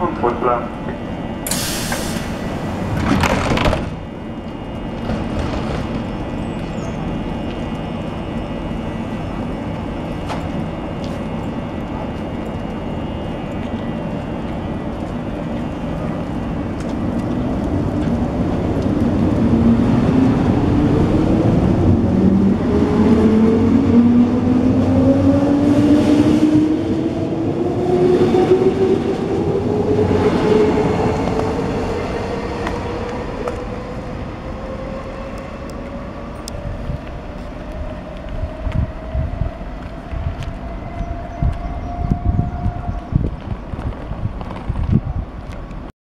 Und fortbleiben.